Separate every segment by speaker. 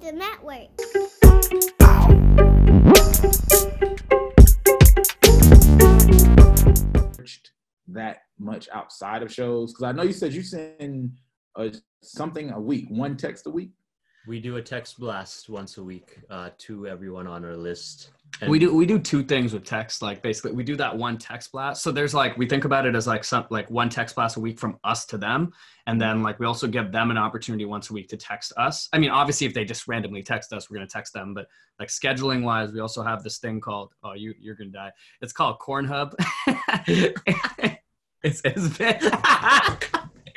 Speaker 1: the network.
Speaker 2: that much outside of shows? Because I know you said you send uh, something a week, one text a week.
Speaker 3: We do a text blast once a week uh, to everyone on our list.
Speaker 4: And we do we do two things with text. Like basically, we do that one text blast. So there's like we think about it as like some like one text blast a week from us to them, and then like we also give them an opportunity once a week to text us. I mean, obviously, if they just randomly text us, we're gonna text them. But like scheduling wise, we also have this thing called oh you you're gonna die. It's called Corn Hub. it's it's been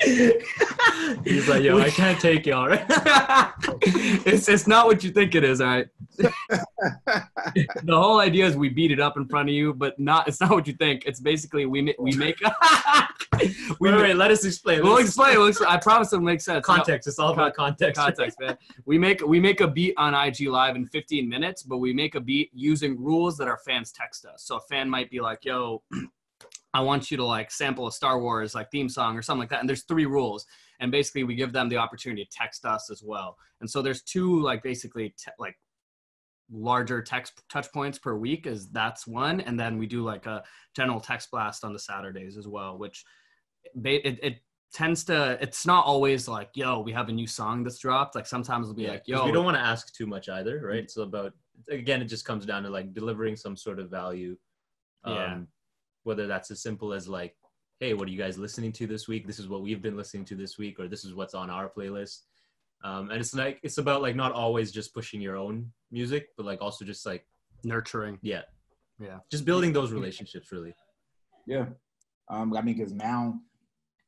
Speaker 4: He's like, yo, I can't take y'all. Right? it's it's not what you think it is, all right. the whole idea is we beat it up in front of you, but not. It's not what you think. It's basically we we make.
Speaker 3: we wait, wait, let us explain.
Speaker 4: We'll explain. We'll explain. I promise it'll make sense.
Speaker 3: Context. It's all about context.
Speaker 4: Context, man. We make we make a beat on IG Live in 15 minutes, but we make a beat using rules that our fans text us. So a fan might be like, "Yo." I want you to like sample a Star Wars like theme song or something like that. And there's three rules, and basically we give them the opportunity to text us as well. And so there's two like basically te- like larger text touch points per week is that's one, and then we do like a general text blast on the Saturdays as well, which it, it tends to it's not always like yo we have a new song that's dropped. Like sometimes it'll be yeah, like yo
Speaker 3: we don't want to ask too much either right? It's about again it just comes down to like delivering some sort of value
Speaker 4: um, yeah
Speaker 3: whether that's as simple as like hey what are you guys listening to this week? This is what we've been listening to this week or this is what's on our playlist um, and it's like it's about like not always just pushing your own music but like also just like
Speaker 4: nurturing.
Speaker 3: Yeah.
Speaker 4: Yeah.
Speaker 3: Just building those relationships really.
Speaker 2: Yeah. Um, i mean because now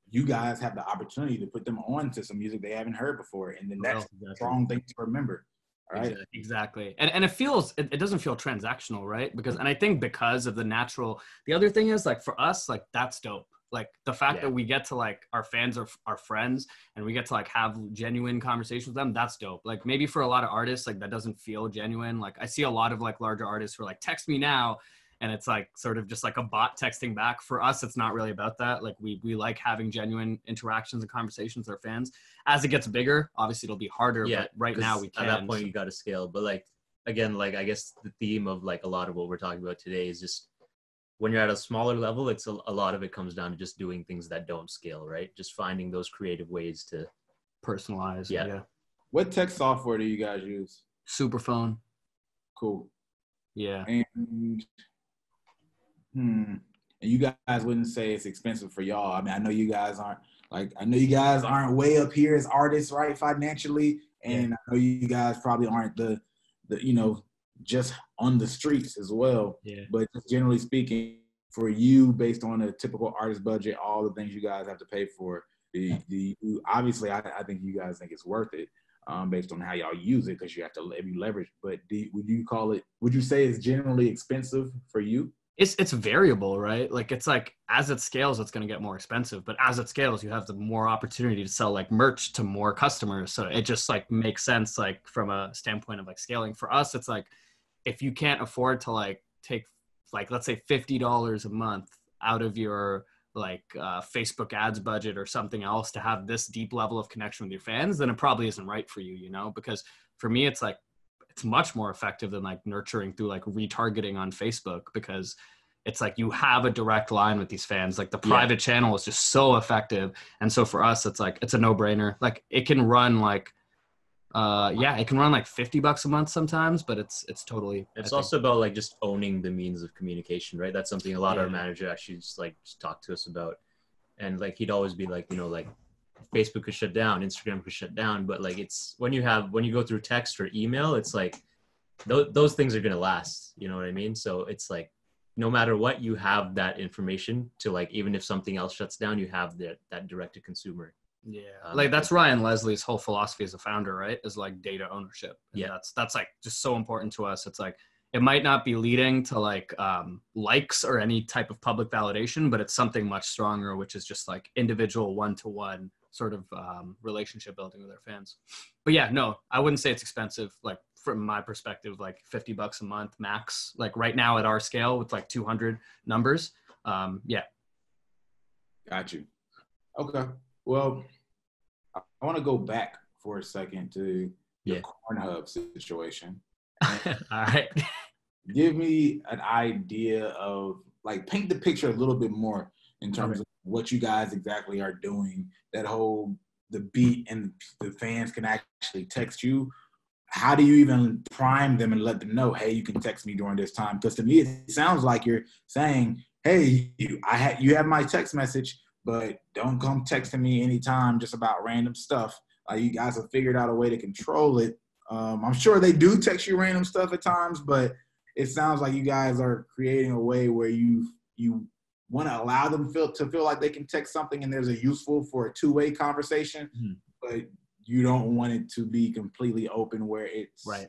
Speaker 2: you guys have the opportunity to put them on to some music they haven't heard before and then that's well, exactly. strong thing to remember right?
Speaker 4: Exactly. And, and it feels it, it, doesn't feel transactional right? Because and i think because of the natural the other thing is like for us like that's dope like the fact yeah. that we get to like our fans are our friends and we get to like have genuine conversations with them that's dope. Like maybe for a lot of artists like that doesn't feel genuine. Like i see a lot of like larger artists who are like text me now and it's like sort of just like a bot texting back. For us it's not really about that. Like we we like having genuine interactions and conversations with our fans. As it gets bigger obviously it'll be harder yeah, but right now we can
Speaker 3: at that point you got to scale. But like again like i guess the theme of like a lot of what we're talking about today is just when you're at a smaller level it's a, a lot of it comes down to just doing things that don't scale right just finding those creative ways to
Speaker 4: personalize
Speaker 3: yeah, yeah.
Speaker 2: what tech software do you guys use
Speaker 4: superphone
Speaker 2: cool
Speaker 4: yeah
Speaker 2: and Hmm. And you guys wouldn't say it's expensive for y'all. I mean, I know you guys aren't like I know you guys aren't way up here as artists, right, financially, and yeah. I know you guys probably aren't the the you know just on the streets as well.
Speaker 4: Yeah.
Speaker 2: But generally speaking, for you, based on a typical artist budget, all the things you guys have to pay for, the the obviously I, I think you guys think it's worth it. Um, based on how y'all use it, because you have to you leverage. But do, would you call it? Would you say it's generally expensive for you?
Speaker 4: it's it's variable, right? Like it's like as it scales, it's going to get more expensive. But as it scales, you have the more opportunity to sell like merch to more customers. So it just like makes sense, like from a standpoint of like scaling. For us, it's like if you can't afford to like take like let's say fifty dollars a month out of your like uh, Facebook ads budget or something else to have this deep level of connection with your fans, then it probably isn't right for you, you know? Because for me, it's like it's much more effective than like nurturing through like retargeting on Facebook because it's like you have a direct line with these fans. Like the private yeah. channel is just so effective. And so for us, it's like it's a no brainer. Like it can run like uh yeah it can run like 50 bucks a month sometimes but it's it's totally
Speaker 3: it's also about like just owning the means of communication right that's something a lot yeah. of our manager actually just like just talked to us about and like he'd always be like you know like Facebook could shut down, Instagram could shut down, but like it's when you have when you go through text or email, it's like those those things are gonna last. You know what I mean? So it's like no matter what, you have that information to like even if something else shuts down, you have that that direct to consumer.
Speaker 4: Yeah, um, like that's Ryan Leslie's whole philosophy as a founder, right? Is like data ownership. And
Speaker 3: yeah,
Speaker 4: that's that's like just so important to us. It's like it might not be leading to like um, likes or any type of public validation, but it's something much stronger, which is just like individual one to one sort of um, relationship building with their fans. But yeah, no, I wouldn't say it's expensive. Like from my perspective, like 50 bucks a month max, like right now at our scale with like 200 numbers. Um, yeah.
Speaker 2: Got you. Okay. Well, I want to go back for a second to your
Speaker 3: Yeah.
Speaker 2: corn hub situation.
Speaker 4: All right.
Speaker 2: Give me an idea of like paint the picture a little bit more in terms
Speaker 4: Okay.
Speaker 2: of what you guys exactly are doing. That whole the beat and the fans can actually text you. How do you even prime them and let them know, hey, you can text me during this time? Because to me, it sounds like you're saying, hey, you, I ha- you have my text message, but don't come texting me anytime just about random stuff. Uh, you guys have figured out a way to control it. Um, I'm sure they do text you random stuff at times, but it sounds like you guys are creating a way where you you want to allow them feel to feel like they can text something and there's a useful for a two-way conversation,
Speaker 3: Mhm.
Speaker 2: but you don't want it to be completely open where it's
Speaker 4: Right.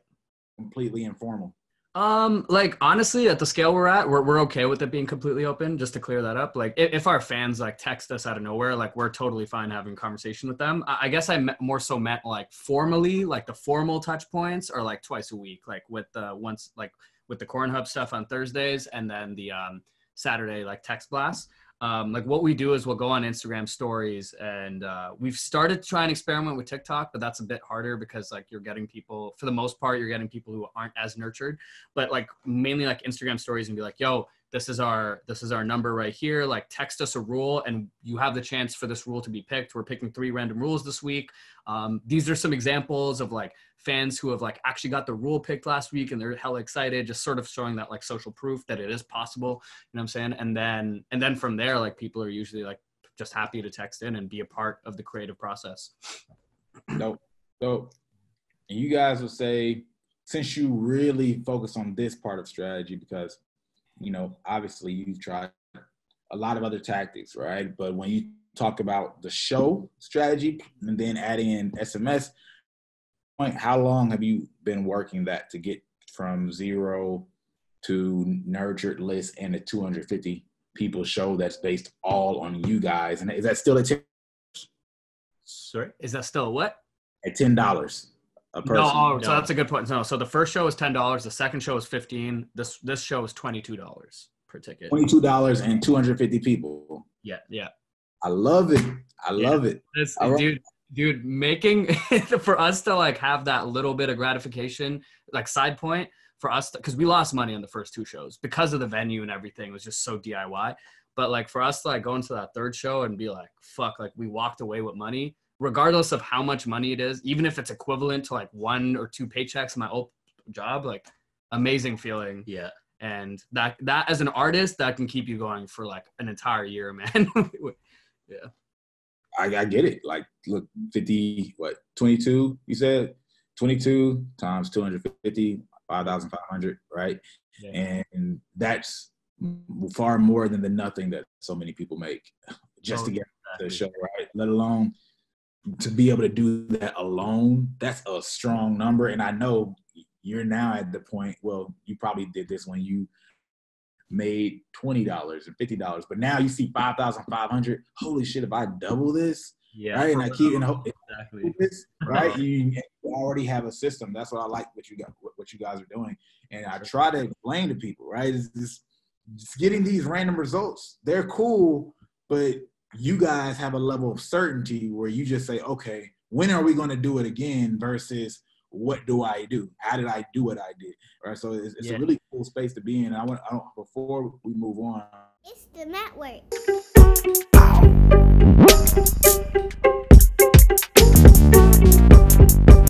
Speaker 2: completely informal.
Speaker 4: Um, like honestly, at the scale we're at, we're we're okay with it being completely open. Just to clear that up, like if, if our fans like text us out of nowhere, like we're totally fine having conversation with them. I, I guess I more so meant like formally, like the formal touch points are like twice a week, like with the once like with the Corn Hub stuff on Thursdays, and then the um Saturday like text blast. Um, like what we do is we'll go on Instagram stories and uh, we've started to try and experiment with TikTok, but that's a bit harder because like you're getting people for the most part, you're getting people who aren't as nurtured. But like mainly like Instagram stories and be like, yo, this is our this is our number right here. Like text us a rule and you have the chance for this rule to be picked. We're picking three random rules this week. Um, these are some examples of like fans who have like actually got the rule picked last week and they're hella excited, just sort of showing that like social proof that it is possible. You know what I'm saying? And then and then from there, like people are usually like just happy to text in and be a part of the creative process.
Speaker 2: Dope. Dope. And you guys will say, since you really focus on this part of strategy, because you know, obviously you've tried a lot of other tactics, right? But when you talk about the show strategy and then adding in SMS, point, how long have you been working that to get from zero to nurtured list and a 250 people show that's based all on you guys? And is that still at 10
Speaker 3: Sorry.
Speaker 4: Is that still what?
Speaker 2: at ten dollars a person?
Speaker 4: No, oh, so that's a good point. No, so the first show is ten dollars. The second show is fifteen. This this show is twenty two dollars per ticket.
Speaker 2: Twenty-two dollars and two hundred fifty people.
Speaker 3: Yeah.
Speaker 4: Yeah,
Speaker 2: I love it. I
Speaker 4: Yeah.
Speaker 2: love it.
Speaker 4: this
Speaker 2: All right.
Speaker 4: dude, dude, making for us to like have that little bit of gratification, like side point for us because we lost money on the first two shows because of the venue and everything. It was just so DIY. But like for us to like go into that third show and be like, fuck, like we walked away with money, regardless of how much money it is, even if it's equivalent to like one or two paychecks in my old job, like amazing feeling
Speaker 3: Yeah.
Speaker 4: and that that as an artist that can keep you going for like an entire year man
Speaker 2: I, I get it. Like, look, fifty, what, twenty-two? You said twenty-two times 250, 5,500, right?
Speaker 4: Yeah.
Speaker 2: And that's far more than the nothing that so many people make just to
Speaker 4: Oh,
Speaker 2: get the show right. Let alone to be able to do that alone. That's a strong number. And I know you're now at the point. Well, you probably did this when you made twenty dollars and fifty dollars, but now you see five thousand five hundred. Holy shit! If I double this,
Speaker 3: Yeah.
Speaker 2: right, and I keep and hope
Speaker 3: Exactly.
Speaker 2: this, right? You, you already have a system. That's what I like. What you got, what, you guys are doing, and I try to explain to people, right? Is just, just getting these random results. They're cool, but you guys have a level of certainty where you just say, okay, when are we going to do it again? Versus what do I do? How did I do what I did? Right. So it's, it's
Speaker 4: Yeah.
Speaker 2: a really cool space to be in. And I want, I don't, before we move on,
Speaker 1: It's the network.